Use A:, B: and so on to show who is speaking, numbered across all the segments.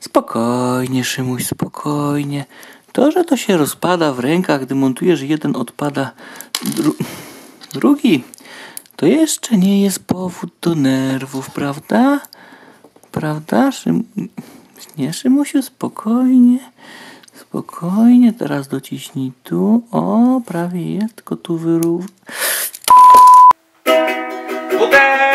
A: Spokojnie, Szymuś, spokojnie. To, że to się rozpada w rękach, gdy montujesz, jeden odpada, dru drugi, to jeszcze nie jest powód do nerwów, prawda? Prawda? Szym... Nie, Szymusiu, spokojnie. Spokojnie, teraz dociśnij tu. O, prawie jest, tylko tu wyrów...
B: WTF,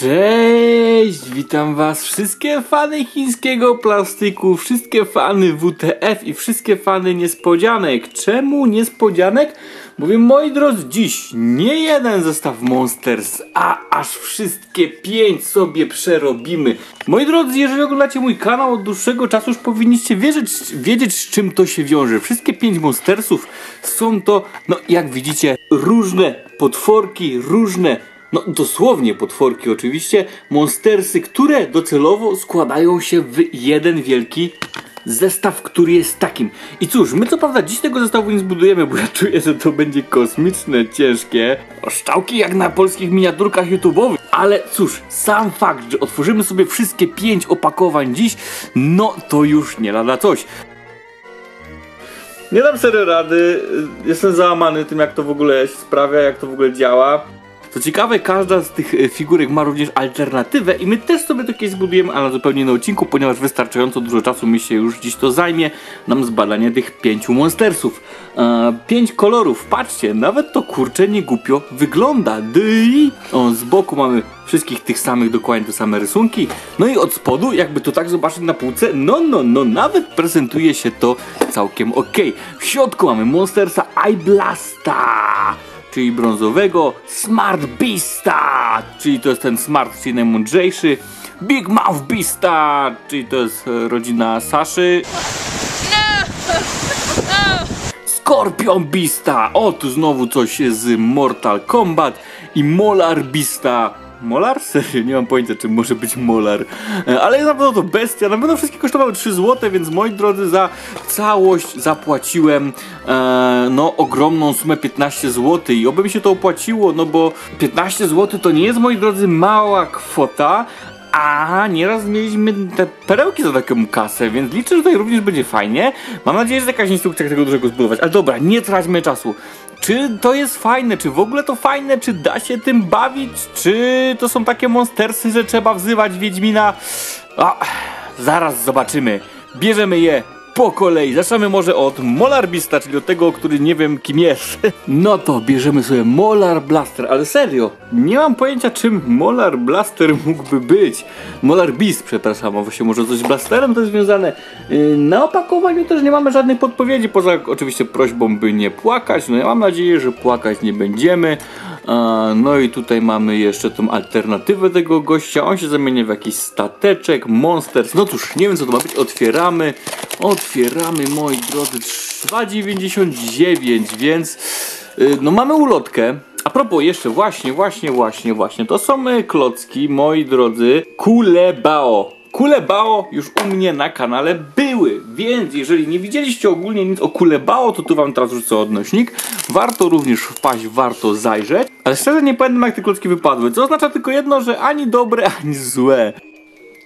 A: Cześć! Witam was wszystkie fany chińskiego plastyku, wszystkie fany WTF i wszystkie fany niespodzianek. Czemu niespodzianek? Bowiem moi drodzy, dziś nie jeden zestaw Monsters, a aż wszystkie pięć sobie przerobimy. Moi drodzy, jeżeli oglądacie mój kanał od dłuższego czasu, już powinniście wiedzieć, wiedzieć z czym to się wiąże. Wszystkie pięć Monstersów są to, no jak widzicie, różne potworki, różne no dosłownie potworki oczywiście, monstersy, które docelowo składają się w jeden wielki zestaw, który jest takim. I cóż, my co prawda dziś tego zestawu nie zbudujemy, bo ja czuję, że to będzie kosmiczne, ciężkie, oszczałki jak na polskich miniaturkach YouTube'owych. Ale cóż, sam fakt, że otworzymy sobie wszystkie pięć opakowań dziś, no to już nie lada coś. Nie dam serio rady, jestem załamany tym jak to w ogóle się sprawia, jak to w ogóle działa. Co ciekawe, każda z tych e, figurek ma również alternatywę i my też sobie takie zbudujemy, ale na zupełnie innym odcinku, ponieważ wystarczająco dużo czasu mi się już dziś to zajmie nam zbadanie tych pięciu monstersów. E, pięć kolorów, patrzcie, nawet to kurcze nie głupio wygląda. Dyj! O, z boku mamy wszystkich tych samych, dokładnie te same rysunki. No i od spodu, jakby to tak zobaczyć na półce, no, no, no, nawet prezentuje się to całkiem ok. W środku mamy Monstersa Eye Blasta czyli brązowego, Smart Beasta, czyli to jest ten Smart, czyli najmądrzejszy, Big Mouth Beasta, czyli to jest e, rodzina Saszy. Skorpion Beasta, o tu znowu coś z Mortal Kombat i Molar Beasta. Molar? Serio, nie mam pojęcia czym może być Molar. E, Ale na pewno to bestia, na pewno wszystkie kosztowały 3 zł, więc moi drodzy za całość zapłaciłem e, no ogromną sumę 15 zł i oby mi się to opłaciło, no bo 15 zł to nie jest moi drodzy mała kwota, a nieraz mieliśmy te perełki za taką kasę, więc liczę, że tutaj również będzie fajnie. Mam nadzieję, że jakaś instrukcja tego dużego zbudować. Ale dobra, nie traćmy czasu. Czy to jest fajne? Czy w ogóle to fajne? Czy da się tym bawić? Czy to są takie monstersy, że trzeba wzywać Wiedźmina? A, zaraz zobaczymy. Bierzemy je po kolei. Zaczynamy może od Molar czyli od tego, który nie wiem kim jest. No to bierzemy sobie Molar Blaster, ale serio, nie mam pojęcia czym Molar Blaster mógłby być. Molar Beast, przepraszam, a właśnie może coś z Blasterem to jest związane. Yy, Na opakowaniu też nie mamy żadnych podpowiedzi, poza oczywiście prośbą by nie płakać. No ja mam nadzieję, że płakać nie będziemy. No i tutaj mamy jeszcze tą alternatywę tego gościa. On się zamienia w jakiś stateczek, monsters. No cóż, nie wiem co to ma być. Otwieramy. Otwieramy, moi drodzy. 2,99, więc y, no mamy ulotkę. A propos, jeszcze właśnie, właśnie, właśnie, właśnie. To są y, klocki, moi drodzy. Kulebao. Kulebao już u mnie na kanale były, więc jeżeli nie widzieliście ogólnie nic o Kulebao, to tu wam teraz rzucę odnośnik. Warto również wpaść, warto zajrzeć. Ale szczerze nie pamiętam jak te klocki wypadły, co oznacza tylko jedno, że ani dobre, ani złe.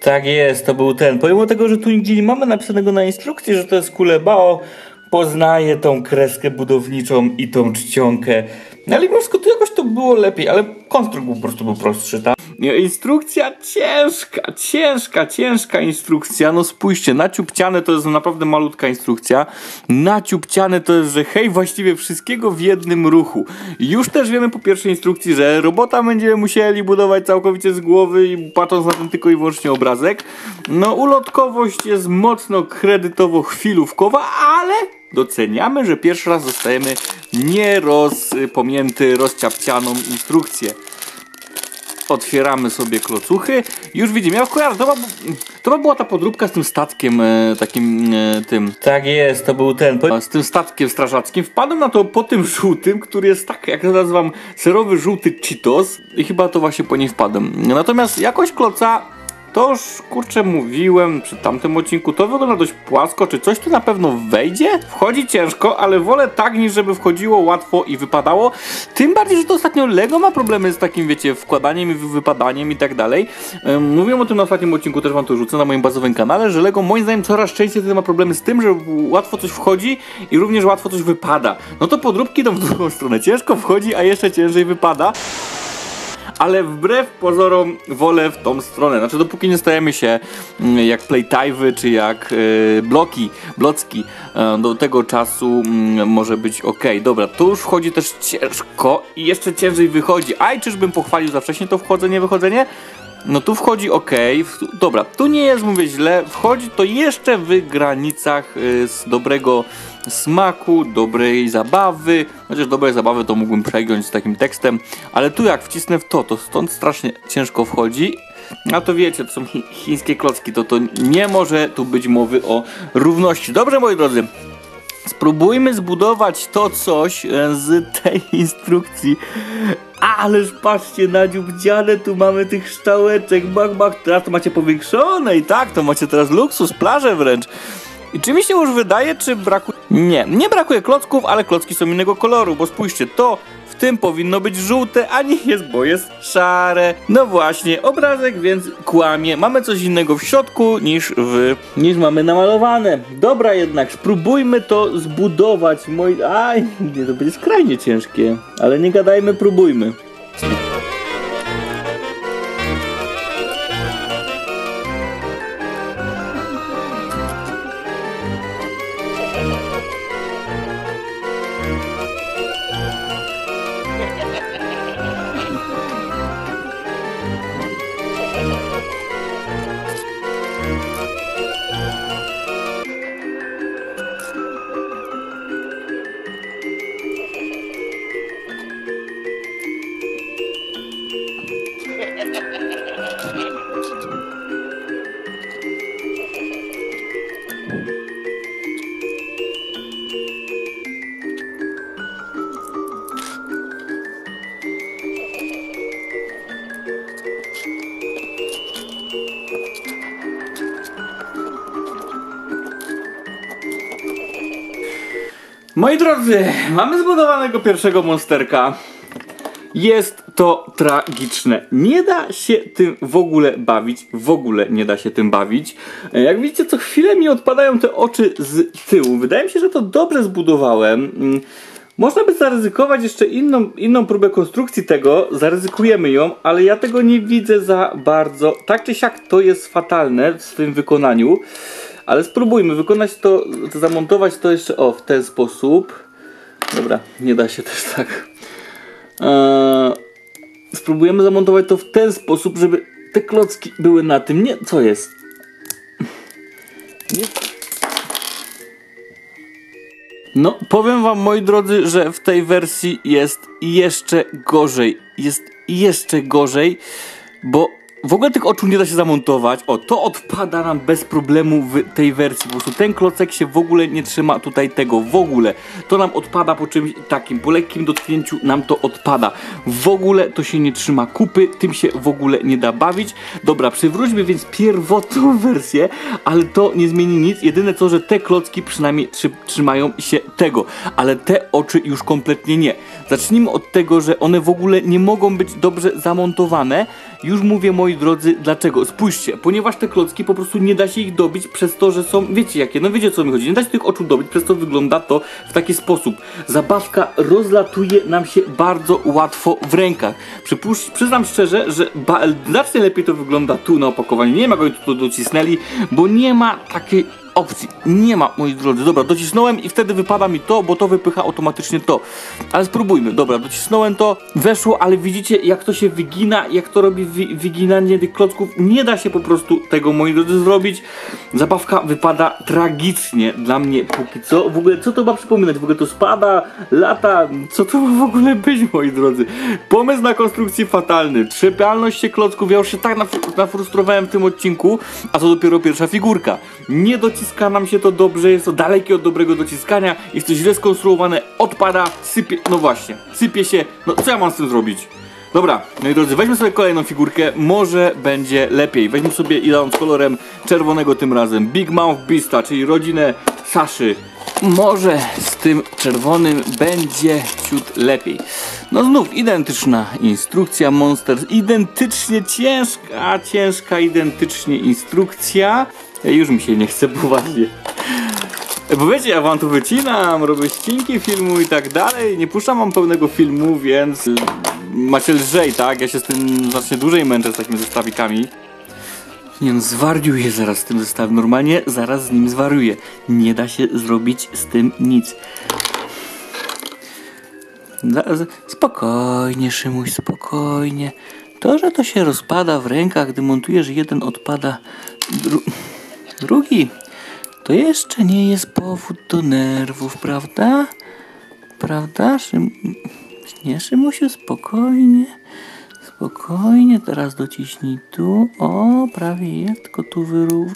A: Tak jest, to był ten. Pomimo tego, że tu nigdzie nie mamy napisanego na instrukcji, że to jest Kulebao, poznaję tą kreskę budowniczą i tą czcionkę. No ale mimo wszystko to jakoś to było lepiej, ale konstrukt po prostu był prostszy, tak? Instrukcja ciężka, ciężka, ciężka instrukcja. No spójrzcie, naciupciane to jest naprawdę malutka instrukcja. Naciupciane to jest, że hej, właściwie wszystkiego w jednym ruchu. Już też wiemy po pierwszej instrukcji, że robota będziemy musieli budować całkowicie z głowy i patrząc na ten tylko i wyłącznie obrazek. No ulotkowość jest mocno kredytowo-chwilówkowa, ale doceniamy, że pierwszy raz dostajemy nierozpomnięty, rozciapcianą instrukcję. Otwieramy sobie klocuchy. Już widzimy, ja kojarzę, to, to była ta podróbka z tym statkiem e, takim e, tym. Tak jest, to był ten. Z tym statkiem strażackim. Wpadłem na to po tym żółtym, który jest tak, jak to nazywam, serowy żółty Cheetos. I chyba to właśnie po niej wpadłem. Natomiast jakość kloca to już kurczę mówiłem przy tamtym odcinku, to wygląda dość płasko, czy coś tu na pewno wejdzie? Wchodzi ciężko, ale wolę tak niż żeby wchodziło łatwo i wypadało, tym bardziej, że to ostatnio Lego ma problemy z takim, wiecie, wkładaniem i wypadaniem i tak dalej. Mówiłem o tym na ostatnim odcinku, też wam to rzucę na moim bazowym kanale, że Lego moim zdaniem coraz częściej ma problemy z tym, że łatwo coś wchodzi i również łatwo coś wypada. No to podróbki idą w drugą stronę, ciężko wchodzi, a jeszcze ciężej wypada ale wbrew pozorom wolę w tą stronę. Znaczy, dopóki nie stajemy się mm, jak playtive'y, czy jak e, bloki, blocki, e, do tego czasu mm, może być ok. Dobra, tu już wchodzi też ciężko i jeszcze ciężej wychodzi. Aj, czyżbym pochwalił za wcześnie to wchodzenie, wychodzenie? No tu wchodzi ok, dobra, tu nie jest, mówię źle, wchodzi to jeszcze w granicach y, z dobrego smaku, dobrej zabawy, chociaż dobrej zabawy to mógłbym przegiąć z takim tekstem, ale tu jak wcisnę w to, to stąd strasznie ciężko wchodzi, a to wiecie, to są chi chińskie klocki, to to nie może tu być mowy o równości. Dobrze moi drodzy, Spróbujmy zbudować to coś e, z tej instrukcji. Ależ patrzcie na dziubdziane, tu mamy tych szczałeczek, bach, bach, teraz to macie powiększone i tak, to macie teraz luksus, plażę wręcz. I czy mi się już wydaje, czy brakuje... Nie, nie brakuje klocków, ale klocki są innego koloru, bo spójrzcie, to tym powinno być żółte, a nie jest, bo jest szare. No właśnie, obrazek więc kłamie. Mamy coś innego w środku niż w... niż mamy namalowane. Dobra jednak, spróbujmy to zbudować. Moi... Aj, nie, to będzie skrajnie ciężkie. Ale nie gadajmy, próbujmy. Moi drodzy, mamy zbudowanego pierwszego monsterka. Jest to tragiczne. Nie da się tym w ogóle bawić. W ogóle nie da się tym bawić. Jak widzicie, co chwilę mi odpadają te oczy z tyłu. Wydaje mi się, że to dobrze zbudowałem. Mm, Można by zaryzykować jeszcze inną, inną próbę konstrukcji tego. Zaryzykujemy ją, ale ja tego nie widzę za bardzo. Tak czy siak to jest fatalne w swym wykonaniu. Ale spróbujmy wykonać to, zamontować to jeszcze o w ten sposób. Dobra, nie da się też tak. Eee, spróbujemy zamontować to w ten sposób, żeby te klocki były na tym. Nie, co jest? Nie. No, powiem wam moi drodzy, że w tej wersji jest jeszcze gorzej. Jest jeszcze gorzej, bo w ogóle tych oczu nie da się zamontować. O, to odpada nam bez problemu w tej wersji. Po prostu ten klocek się w ogóle nie trzyma tutaj tego. W ogóle. To nam odpada po czymś takim. Po lekkim dotknięciu nam to odpada. W ogóle to się nie trzyma kupy. Tym się w ogóle nie da bawić. Dobra, przywróćmy więc pierwotną wersję, ale to nie zmieni nic. Jedyne co, że te klocki przynajmniej trzy, trzymają się tego. Ale te oczy już kompletnie nie. Zacznijmy od tego, że one w ogóle nie mogą być dobrze zamontowane. Już mówię, moi drodzy, dlaczego. Spójrzcie, ponieważ te klocki po prostu nie da się ich dobić przez to, że są, wiecie jakie, no wiecie o co mi chodzi. Nie da się tych oczu dobić, przez to wygląda to w taki sposób. Zabawka rozlatuje nam się bardzo łatwo w rękach. Przypuść, przyznam szczerze, że znacznie lepiej to wygląda tu na opakowaniu. Nie jak oni tu docisnęli, bo nie ma takiej opcji. Nie ma, moi drodzy. Dobra, docisnąłem i wtedy wypada mi to, bo to wypycha automatycznie to. Ale spróbujmy. Dobra, docisnąłem to, weszło, ale widzicie, jak to się wygina, jak to robi wi wyginanie tych klocków. Nie da się po prostu tego, moi drodzy, zrobić. Zabawka wypada tragicznie dla mnie póki co. W ogóle, co to ma przypominać? W ogóle to spada, lata. Co to ma w ogóle być, moi drodzy? Pomysł na konstrukcję fatalny. Trzepialność się klocków. Ja już się tak naf nafrustrowałem w tym odcinku, a to dopiero pierwsza figurka. Nie dociska nam się to dobrze, jest to dalekie od dobrego dociskania, jest to źle skonstruowane, odpada, sypie, no właśnie, sypie się, no co ja mam z tym zrobić? Dobra, moi drodzy, weźmy sobie kolejną figurkę, może będzie lepiej. Weźmy sobie z kolorem czerwonego tym razem. Big Mouth Beasta, czyli rodzinę Saszy. Może z tym czerwonym będzie ciut lepiej. No znów identyczna instrukcja Monsters, identycznie ciężka, ciężka, identycznie instrukcja. Ej, Już mi się nie chce poważnie. Bo wiecie, ja wam tu wycinam, robię ścinki filmu i tak dalej. Nie puszczam wam pełnego filmu, więc macie lżej, tak? Ja się z tym znacznie dłużej męczę z takimi zestawikami. Nie no, zaraz z tym zestawem. Normalnie zaraz z nim zwariuję. Nie da się zrobić z tym nic. Spokojnie, Szymuś, spokojnie. To, że to się rozpada w rękach, gdy montujesz jeden odpada dru drugi, to jeszcze nie jest powód do nerwów, prawda? Prawda, Szym... Nie, Szymusiu, spokojnie. Spokojnie, teraz dociśnij tu. O, prawie jest, tylko tu wyrów.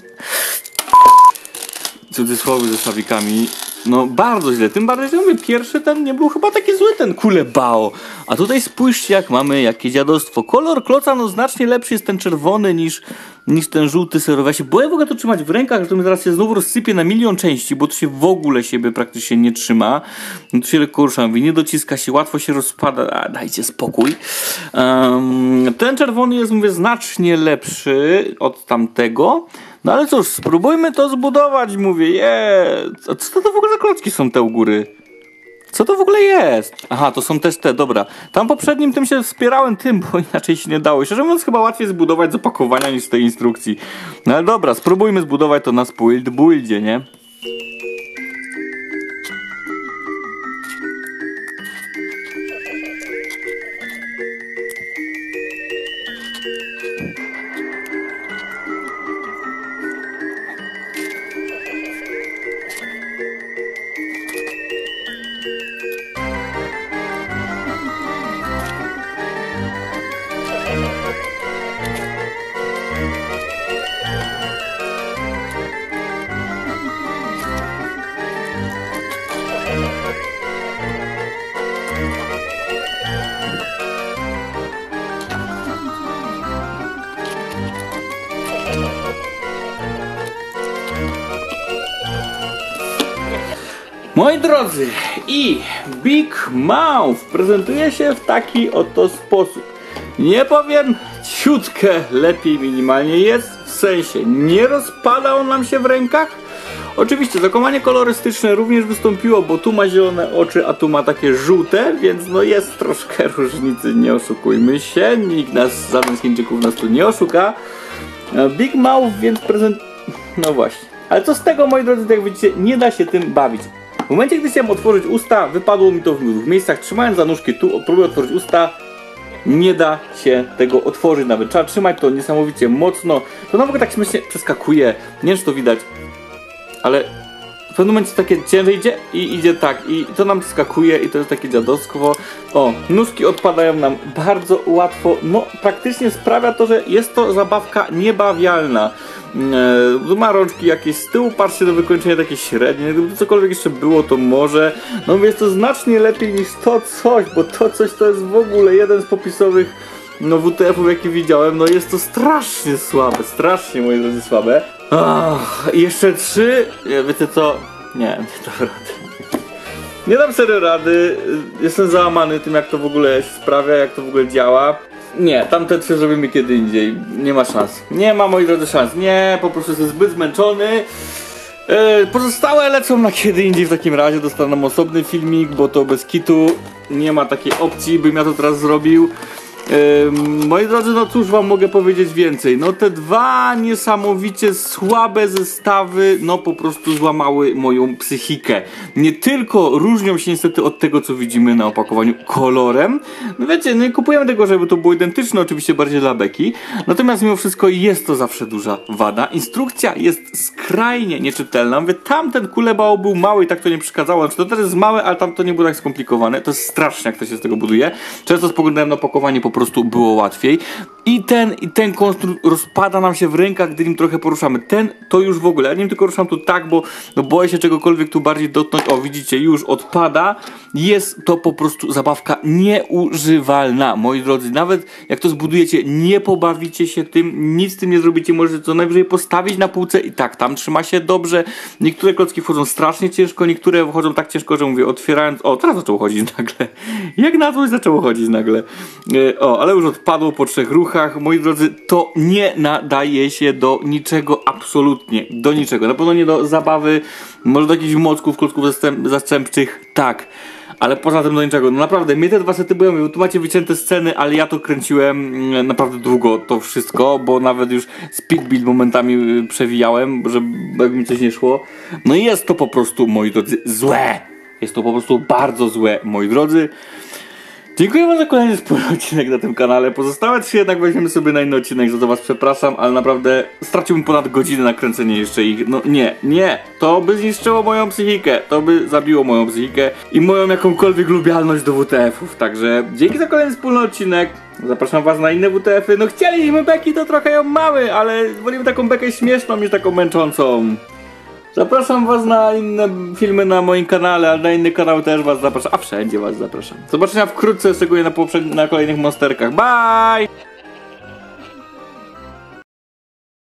A: Cudzysłowy ze szawikami. No bardzo źle, tym bardziej, że mówię, pierwszy ten nie był chyba taki zły, ten kulebao. A tutaj spójrzcie jak mamy, jakie dziadostwo. Kolor kloca no znacznie lepszy jest ten czerwony niż, niż ten żółty serowy. Ja się boję w ogóle to trzymać w rękach, że to mi zaraz się znowu rozsypie na milion części, bo to się w ogóle siebie praktycznie nie trzyma. No to się lekko rusza, nie dociska się, łatwo się rozpada. A, dajcie spokój. Em, ten czerwony jest, mówię, znacznie lepszy od tamtego. No ale cóż, spróbujmy to zbudować, mówię, je. A co to w ogóle za klocki są te u góry? Co to w ogóle jest? Aha, to są też te, dobra. Tam poprzednim tym się wspierałem tym, bo inaczej się nie dało. Szczerze mówiąc, chyba łatwiej zbudować z opakowania niż z tej instrukcji. No ale dobra, spróbujmy zbudować to na build buildzie, nie? Drodzy, i Big Mouth prezentuje się w taki oto sposób. Nie powiem, ciutkę lepiej minimalnie jest, w sensie nie rozpada on nam się w rękach. Oczywiście zakomanie kolorystyczne również wystąpiło, bo tu ma zielone oczy, a tu ma takie żółte, więc no jest troszkę różnicy, nie oszukujmy się. Nikt nas, żaden z Chińczyków nas tu nie oszuka. E, Big Mouth więc prezent... No właśnie. Ale co z tego, moi drodzy, jak widzicie, nie da się tym bawić. W momencie, gdy chciałem otworzyć usta, wypadło mi to w dwóch miejscach. Trzymając za nóżki tu, próbuję otworzyć usta. Nie da się tego otworzyć nawet. Trzeba trzymać to niesamowicie mocno. To na ogóle tak śmiesznie przeskakuje. Nie wiem, czy to widać. Ale w pewnym momencie takie ciężej idzie i idzie tak. I to nam skakuje i to jest takie dziadowskowo. O, nóżki odpadają nam bardzo łatwo. No, praktycznie sprawia to, że jest to zabawka niebawialna. E, ma rączki jakieś z tyłu, patrzcie do wykończenia takie średnie, gdyby cokolwiek jeszcze było, to może. No jest to znacznie lepiej niż to coś, bo to coś to jest w ogóle jeden z popisowych no WTF-ów jaki widziałem, no jest to strasznie słabe, strasznie moi drodzy słabe. Jeszcze trzy, nie, wiecie co, nie, nie dam rady. Nie dam serio rady, jestem załamany tym jak to w ogóle się sprawia, jak to w ogóle działa. Nie, tamte trzy zrobimy kiedy indziej. Nie ma szans. Nie ma, moi drodzy, szans. Nie, po prostu jestem zbyt zmęczony. E, pozostałe lecą na kiedy indziej w takim razie. Dostaną osobny filmik, bo to bez kitu nie ma takiej opcji, bym ja to teraz zrobił. Moi drodzy, no cóż wam mogę powiedzieć więcej. No te dwa niesamowicie słabe zestawy, no po prostu złamały moją psychikę. Nie tylko różnią się niestety od tego, co widzimy na opakowaniu kolorem. No wiecie, nie kupujemy tego, żeby to było identyczne, oczywiście bardziej dla beki. Natomiast mimo wszystko jest to zawsze duża wada. Instrukcja jest skrajnie nieczytelna. Mówię, tamten kulebał był mały i tak to nie przeszkadzało. Znaczy to też jest małe, ale tam to nie było tak skomplikowane. To jest strasznie, jak to się z tego buduje. Często spoglądałem na opakowanie, po prostu było łatwiej. I ten, i ten konstrukt rozpada nam się w rękach, gdy nim trochę poruszamy. Ten to już w ogóle. Ja nim tylko ruszam tu tak, bo no boję się czegokolwiek tu bardziej dotknąć. O, widzicie, już odpada. Jest to po prostu zabawka nieużywalna, moi drodzy. Nawet jak to zbudujecie, nie pobawicie się tym, nic z tym nie zrobicie. Możecie co najwyżej postawić na półce i tak, tam trzyma się dobrze. Niektóre klocki wchodzą strasznie ciężko, niektóre wchodzą tak ciężko, że mówię, otwierając. O, teraz zaczęło chodzić nagle. Jak na coś zaczęło chodzić nagle. E, O, ale już odpadło po trzech ruchach. Moi drodzy, to nie nadaje się do niczego absolutnie. Do niczego. Na pewno nie do zabawy, może do jakichś mocków, klocków zastęp- zastępczych. Tak. Ale poza tym do niczego. No naprawdę, mnie te dwa sety bo tu macie wycięte sceny, ale ja to kręciłem mm, naprawdę długo, to wszystko, bo nawet już speed build momentami y, przewijałem, żeby jakby mi coś nie szło. No i jest to po prostu, moi drodzy, złe. Jest to po prostu bardzo złe, moi drodzy. Dziękuję wam za kolejny spory odcinek na tym kanale. Pozostałe trzy jednak weźmiemy sobie na inny odcinek, za to was przepraszam, ale naprawdę straciłbym ponad godzinę na kręcenie jeszcze ich. No nie, nie, to by zniszczyło moją psychikę, to by zabiło moją psychikę i moją jakąkolwiek lubialność do WTF-ów. Także dzięki za kolejny wspólny odcinek. Zapraszam was na inne WTF-y. No chcieliśmy beki, to trochę ją mamy, ale wolimy taką bekę śmieszną niż taką męczącą. Zapraszam was na inne filmy na moim kanale, ale na inny kanał też was zapraszam. A wszędzie was zapraszam. Zobaczenia wkrótce, szczególnie na, na kolejnych monsterkach. Bye!